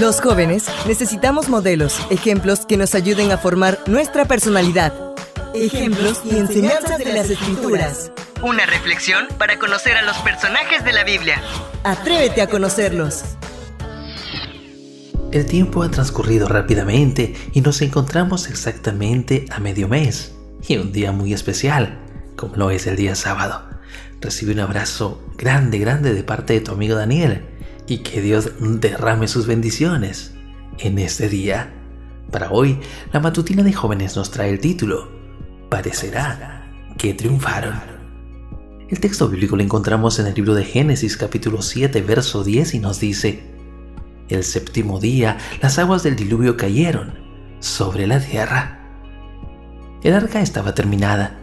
Los jóvenes necesitamos modelos, ejemplos que nos ayuden a formar nuestra personalidad. Ejemplos y enseñanzas de las escrituras. Una reflexión para conocer a los personajes de la Biblia. Atrévete a conocerlos. El tiempo ha transcurrido rápidamente y nos encontramos exactamente a medio mes. Y un día muy especial, como lo es el día sábado. Recibe un abrazo grande, grande de parte de tu amigo Daniel y que Dios derrame sus bendiciones en este día. Para hoy, la matutina de jóvenes nos trae el título, Parecerá que triunfaron. El texto bíblico lo encontramos en el libro de Génesis capítulo 7, verso 10 y nos dice, El séptimo día las aguas del diluvio cayeron sobre la tierra. El arca estaba terminada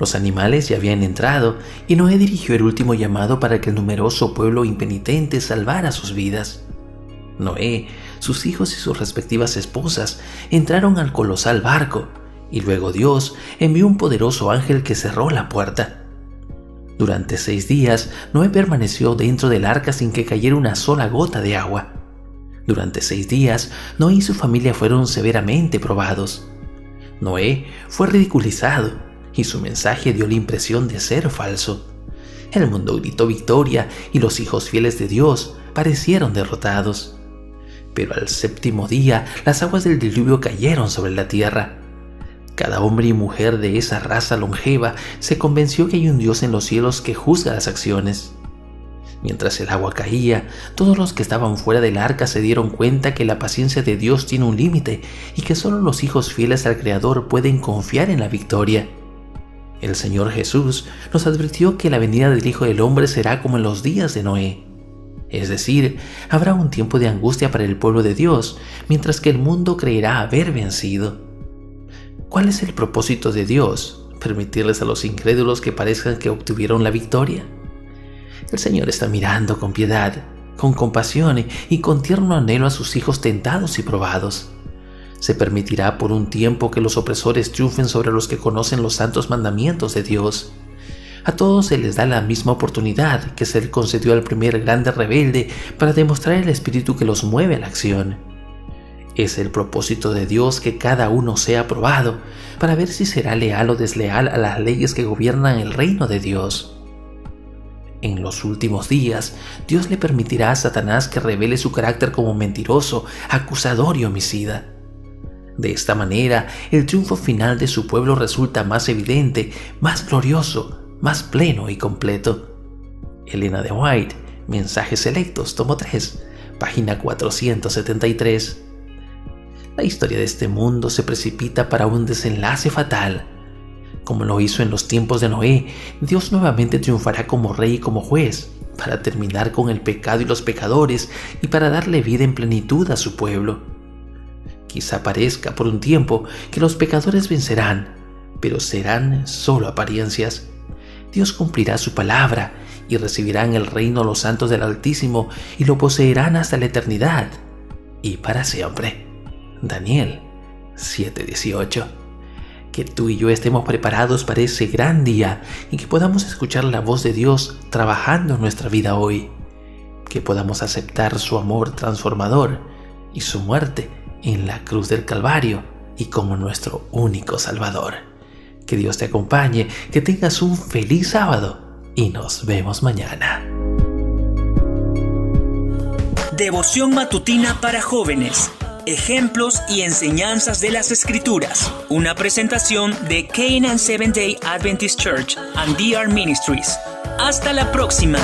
los animales ya habían entrado y Noé dirigió el último llamado para que el numeroso pueblo impenitente salvara sus vidas. Noé, sus hijos y sus respectivas esposas entraron al colosal barco y luego Dios envió un poderoso ángel que cerró la puerta. Durante seis días, Noé permaneció dentro del arca sin que cayera una sola gota de agua. Durante seis días, Noé y su familia fueron severamente probados. Noé fue ridiculizado y su mensaje dio la impresión de ser falso. El mundo gritó victoria y los hijos fieles de Dios parecieron derrotados. Pero al séptimo día las aguas del diluvio cayeron sobre la tierra. Cada hombre y mujer de esa raza longeva se convenció que hay un Dios en los cielos que juzga las acciones. Mientras el agua caía, todos los que estaban fuera del arca se dieron cuenta que la paciencia de Dios tiene un límite y que solo los hijos fieles al Creador pueden confiar en la victoria. El Señor Jesús nos advirtió que la venida del Hijo del Hombre será como en los días de Noé. Es decir, habrá un tiempo de angustia para el pueblo de Dios, mientras que el mundo creerá haber vencido. ¿Cuál es el propósito de Dios? ¿Permitirles a los incrédulos que parezcan que obtuvieron la victoria? El Señor está mirando con piedad, con compasión y con tierno anhelo a sus hijos tentados y probados. Se permitirá por un tiempo que los opresores triunfen sobre los que conocen los santos mandamientos de Dios. A todos se les da la misma oportunidad que se le concedió al primer grande rebelde para demostrar el espíritu que los mueve a la acción. Es el propósito de Dios que cada uno sea probado para ver si será leal o desleal a las leyes que gobiernan el reino de Dios. En los últimos días, Dios le permitirá a Satanás que revele su carácter como mentiroso, acusador y homicida. De esta manera, el triunfo final de su pueblo resulta más evidente, más glorioso, más pleno y completo. Elena de White, Mensajes Selectos, tomo 3, página 473. La historia de este mundo se precipita para un desenlace fatal. Como lo hizo en los tiempos de Noé, Dios nuevamente triunfará como rey y como juez, para terminar con el pecado y los pecadores y para darle vida en plenitud a su pueblo. Quizá parezca por un tiempo que los pecadores vencerán, pero serán solo apariencias. Dios cumplirá su palabra y recibirán el reino los santos del Altísimo y lo poseerán hasta la eternidad y para siempre. Daniel 7:18. Que tú y yo estemos preparados para ese gran día y que podamos escuchar la voz de Dios trabajando en nuestra vida hoy. Que podamos aceptar su amor transformador y su muerte en la cruz del Calvario y como nuestro único Salvador. Que Dios te acompañe, que tengas un feliz sábado y nos vemos mañana. Devoción matutina para jóvenes. Ejemplos y enseñanzas de las Escrituras. Una presentación de Canaan Seventh Day Adventist Church and DR Ministries. Hasta la próxima.